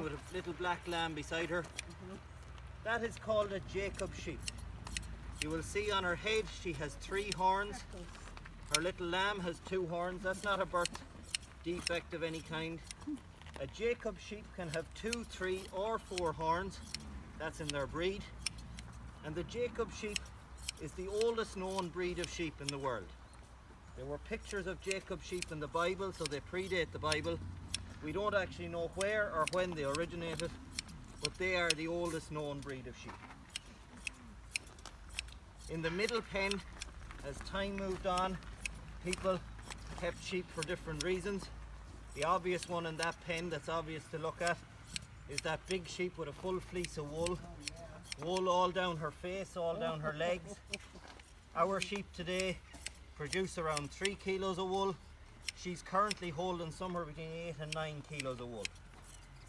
with a little black lamb beside her. That is called a Jacob sheep. You will see on her head she has three horns. Her little lamb has two horns. That's not a birth defect of any kind. A Jacob sheep can have two, three or four horns. That's in their breed. And the Jacob sheep is the oldest known breed of sheep in the world. There were pictures of Jacob sheep in the Bible, so they predate the Bible. We don't actually know where or when they originated, but they are the oldest known breed of sheep. In the middle pen, as time moved on, people kept sheep for different reasons. The obvious one in that pen that's obvious to look at is that big sheep with a full fleece of wool. Wool all down her face, all down her legs. Our sheep today produce around three kilos of wool. She's currently holding somewhere between eight and nine kilos of wool.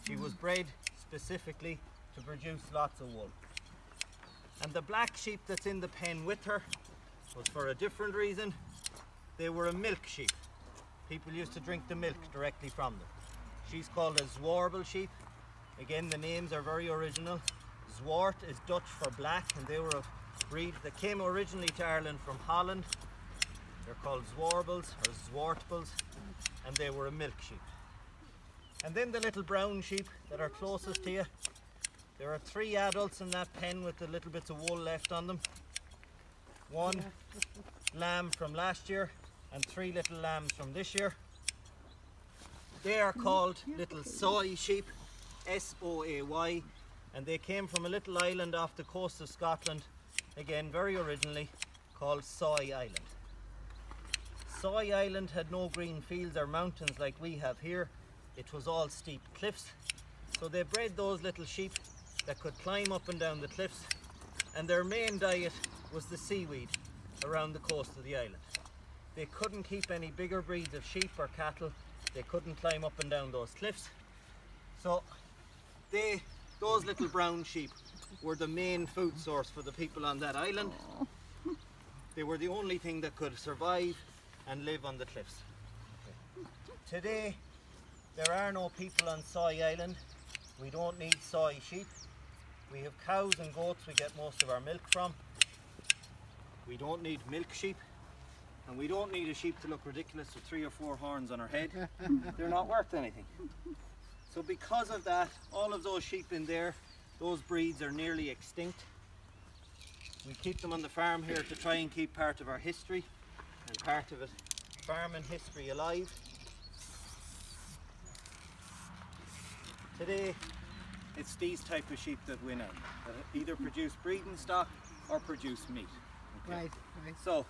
She was bred specifically to produce lots of wool. And the black sheep that's in the pen with her was for a different reason. They were a milk sheep. People used to drink the milk directly from them. She's called a Zwarble sheep. Again, the names are very original. Zwart is Dutch for black, and they were a breed that came originally to Ireland from Holland. They're called Zwarbles or Zwartbles, and they were a milk sheep. And then the little brown sheep that are closest to you. There are three adults in that pen with the little bits of wool left on them. One lamb from last year and three little lambs from this year. They are called little Soay sheep, S-O-A-Y, and they came from a little island off the coast of Scotland, again very originally, called Soay Island. Soay Island had no green fields or mountains like we have here. It was all steep cliffs. So they bred those little sheep that could climb up and down the cliffs and their main diet was the seaweed around the coast of the island. They couldn't keep any bigger breeds of sheep or cattle. They couldn't climb up and down those cliffs. So they, those little brown sheep were the main food source for the people on that island. They were the only thing that could survive and live on the cliffs. Today, there are no people on Soay Island. We don't need Soay sheep. We have cows and goats we get most of our milk from. We don't need milk sheep. And we don't need a sheep to look ridiculous with three or four horns on her head. They're not worth anything. So because of that, all of those sheep in there, those breeds are nearly extinct. We keep them on the farm here to try and keep part of our history and part of it farming history alive. Today, it's these type of sheep that win out, that either produce breeding stock or produce meat. Okay? Right, right. So,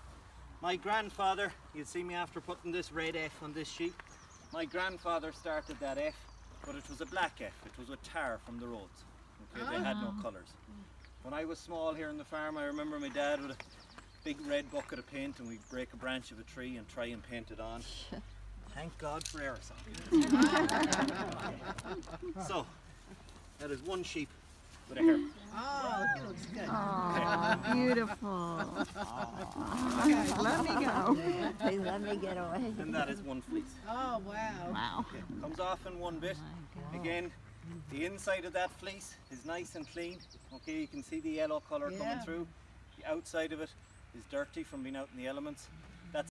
my grandfather, you'll see me after putting this red F on this sheep. My grandfather started that F, but it was a black F. It was with tar from the roads. Okay, they had no ah. colours. When I was small here on the farm, I remember my dad a big red bucket of paint and we'd break a branch of a tree and try and paint it on. Thank God for aerosol. so, that is one sheep with a hair. Ah, oh, that looks good. Oh, beautiful. Okay, let me go. Please let me get away. And that is one fleece. Oh, wow. Wow. Okay, comes off in one bit. Oh Again, the inside of that fleece is nice and clean. Okay, you can see the yellow colour coming through. The outside of it is dirty from being out in the elements.